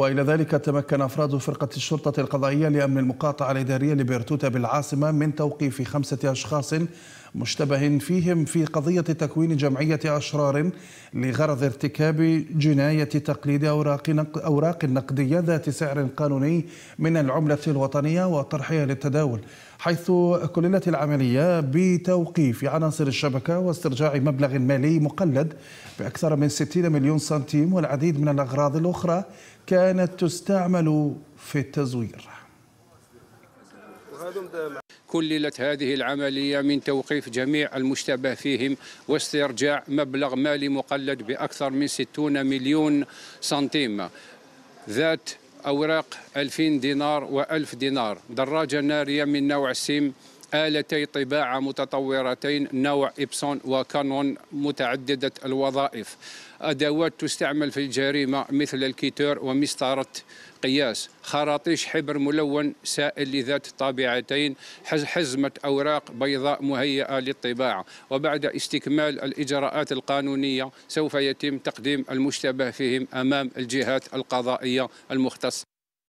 وإلى ذلك تمكن أفراد فرقة الشرطة القضائية لأمن المقاطعة الإدارية لبيرتوتا بالعاصمة من توقيف خمسة أشخاص مشتبه فيهم في قضية تكوين جمعية أشرار لغرض ارتكاب جناية تقليد أوراق, أوراق نقدية ذات سعر قانوني من العملة الوطنية وطرحها للتداول حيث كللت العملية بتوقيف عناصر الشبكة واسترجاع مبلغ مالي مقلد بأكثر من 60 مليون سنتيم والعديد من الأغراض الأخرى كانت تستعمل في التزوير. كللت هذه العملية من توقيف جميع المشتبه فيهم واسترجاع مبلغ مالي مقلد بأكثر من 60 مليون سنتيم. ذات أوراق 2000 دينار و1000 دينار. دراجة نارية من نوع سيم آلتي طباعة متطورتين نوع إبسون وكانون متعددة الوظائف. أدوات تستعمل في الجريمة مثل الكيتور ومسطرة قياس. خراطيش حبر ملون سائل لذات طابعتين حزمة أوراق بيضاء مهيئة للطباعة. وبعد استكمال الإجراءات القانونية سوف يتم تقديم المشتبه فيهم أمام الجهات القضائية المختصة.